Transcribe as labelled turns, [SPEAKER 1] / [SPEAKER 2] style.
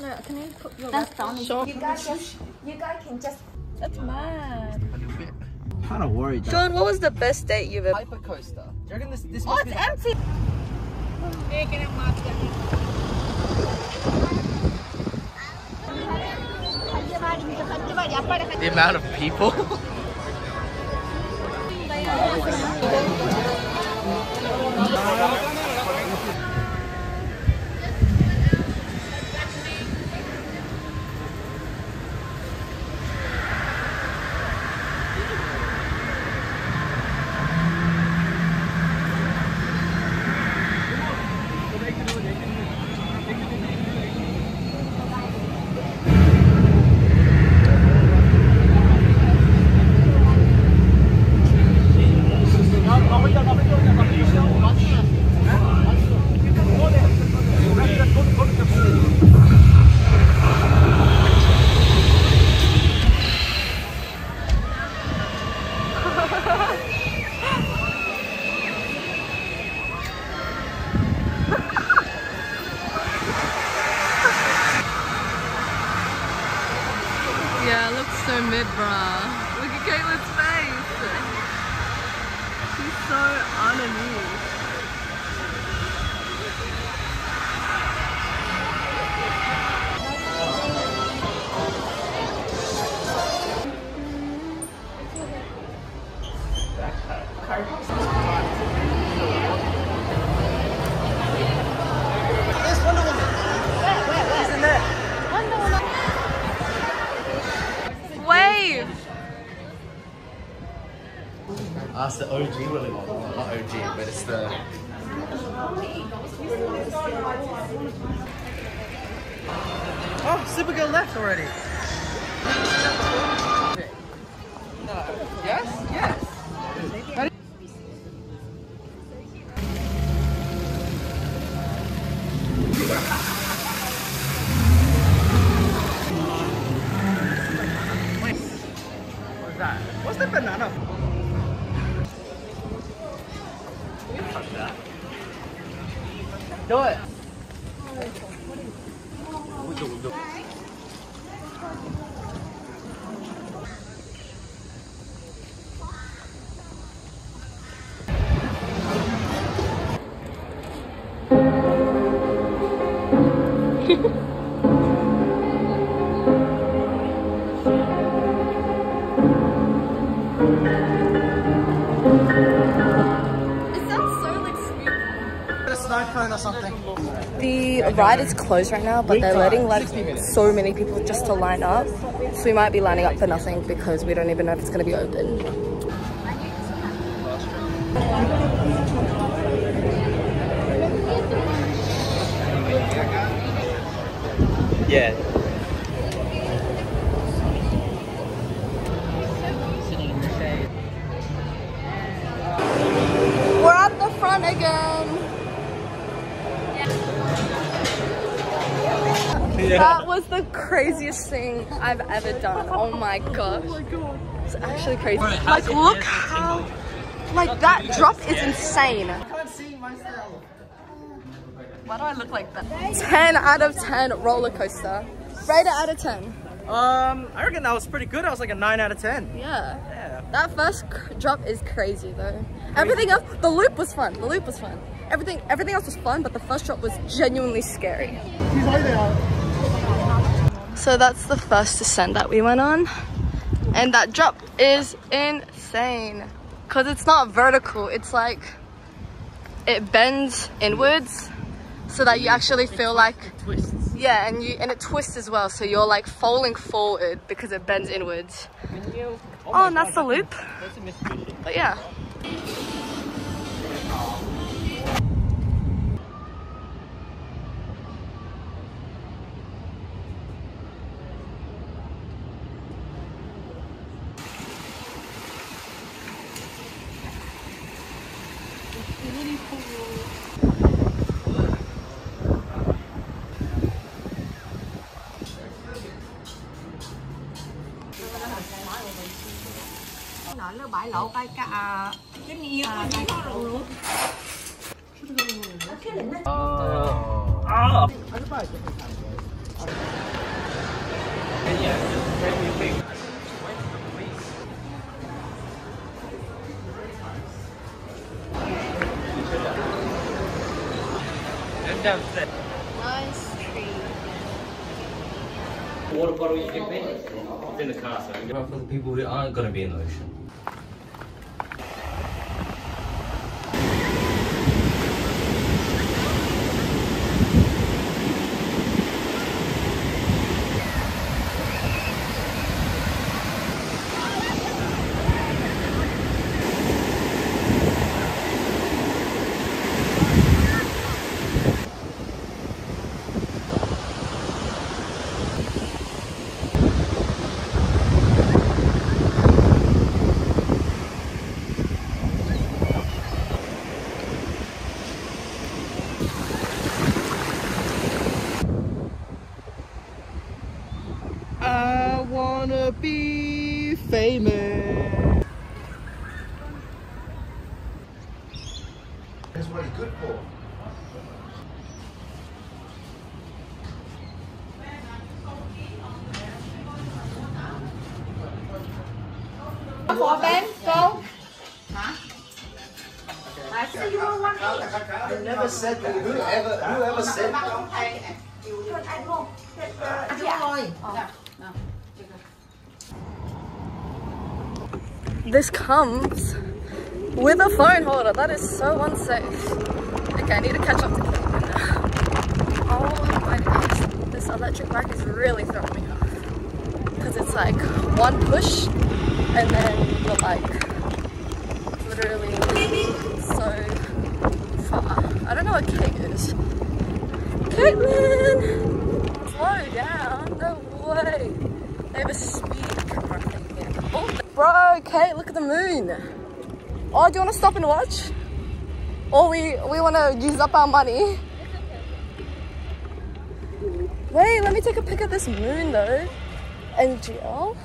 [SPEAKER 1] No, can you put your
[SPEAKER 2] That's the
[SPEAKER 1] Sure.
[SPEAKER 3] You guys just, you guys can just
[SPEAKER 1] That's mad.
[SPEAKER 4] A little bit. Kind of worried. that-
[SPEAKER 1] Sean, what was the best date you've ever?
[SPEAKER 4] Hyper coaster. Do you reckon this this
[SPEAKER 1] Oh,
[SPEAKER 4] must
[SPEAKER 1] it's
[SPEAKER 4] be
[SPEAKER 1] empty.
[SPEAKER 4] the amount of people?
[SPEAKER 1] Yeah, it bruh. Look at Caitlin's face. She's so unamused.
[SPEAKER 4] The OG Willy Wonka. Well, not OG, but it's the. Oh, Supergirl left already. Do it.
[SPEAKER 1] It
[SPEAKER 4] or something.
[SPEAKER 1] The ride is closed right now, but they're letting like so many people just to line up. So we might be lining up for nothing because we don't even know if it's going to be open.
[SPEAKER 4] Yeah.
[SPEAKER 1] That was the craziest thing I've ever done. Oh my gosh. It's actually crazy. Like, look how, like, that drop is insane.
[SPEAKER 4] I can't see myself.
[SPEAKER 1] Why do I look like that? 10 out of 10 roller coaster. Rate it out of 10.
[SPEAKER 4] Um, I reckon that was pretty good. I was like a 9 out of 10.
[SPEAKER 1] Yeah.
[SPEAKER 4] Yeah.
[SPEAKER 1] That first drop is crazy though. Everything else, the loop was fun. The loop was fun. Everything, everything else was fun, but the first drop was genuinely scary. So that's the first descent that we went on, and that drop is insane. Cause it's not vertical. It's like it bends inwards, so that you actually feel like yeah, and you and it twists as well. So you're like falling forward because it bends inwards. Oh, oh and that's the loop. But yeah.
[SPEAKER 3] Nói là bãi lẩu cái cả cái nhiều cái gì đó luôn
[SPEAKER 4] 아.
[SPEAKER 1] Nice tree.
[SPEAKER 4] Water bottle you can fit? It's in the car, so. For the people who aren't going to be in the ocean.
[SPEAKER 2] Wanna be famous.
[SPEAKER 5] That's what it's good for.
[SPEAKER 3] For Ben, go.
[SPEAKER 5] I never said that. Whoever, whoever said that?
[SPEAKER 1] This comes with a phone holder. That is so unsafe. Okay, I need to catch up to now. Oh my gosh. This electric bike is really throwing me off. Because it's like one push and then you're like literally so far. I don't know what Kate is. Caitlin! Kate, look at the moon. Oh, do you want to stop and watch? Or we, we want to use up our money? Wait, let me take a pic of this moon though. NGL.